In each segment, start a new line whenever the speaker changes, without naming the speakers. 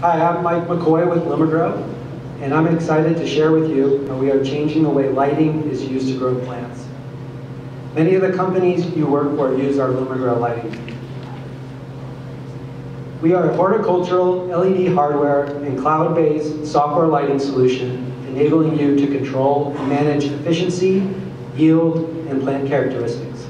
Hi, I'm Mike McCoy with Lumigrow, and I'm excited to share with you how we are changing the way lighting is used to grow plants. Many of the companies you work for use our Lumigrow lighting. We are a horticultural LED hardware and cloud-based software lighting solution enabling you to control and manage efficiency, yield, and plant characteristics.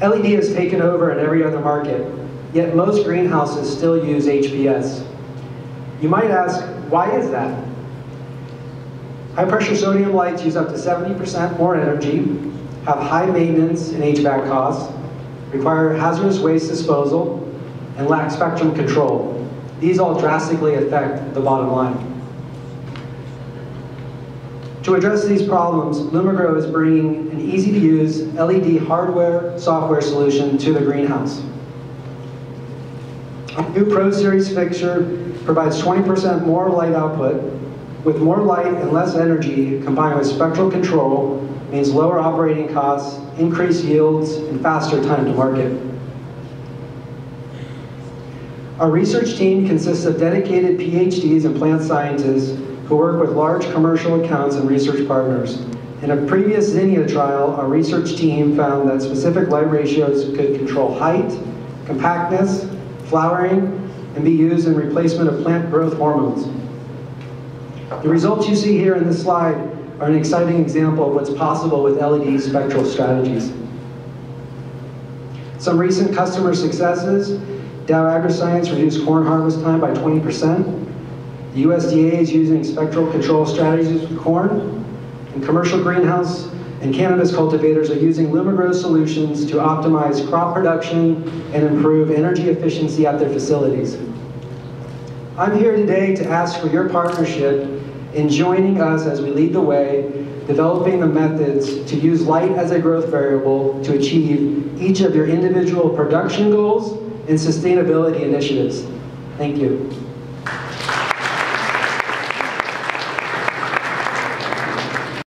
LED has taken over in every other market, yet most greenhouses still use HPS. You might ask, why is that? High pressure sodium lights use up to 70% more energy, have high maintenance and HVAC costs, require hazardous waste disposal, and lack spectrum control. These all drastically affect the bottom line. To address these problems, Lumigrow is bringing an easy-to-use LED hardware software solution to the greenhouse. New Pro Series fixture provides 20% more light output with more light and less energy combined with spectral control means lower operating costs, increased yields, and faster time to market. Our research team consists of dedicated PhDs and plant scientists who work with large commercial accounts and research partners. In a previous Zinnia trial, our research team found that specific light ratios could control height, compactness, flowering, and be used in replacement of plant growth hormones. The results you see here in this slide are an exciting example of what's possible with LED spectral strategies. Some recent customer successes, Dow AgroScience reduced corn harvest time by 20%. The USDA is using spectral control strategies with corn, and commercial greenhouse and cannabis cultivators are using Lumigrow solutions to optimize crop production and improve energy efficiency at their facilities. I'm here today to ask for your partnership in joining us as we lead the way, developing the methods to use light as a growth variable to achieve each of your individual production goals and sustainability initiatives. Thank you.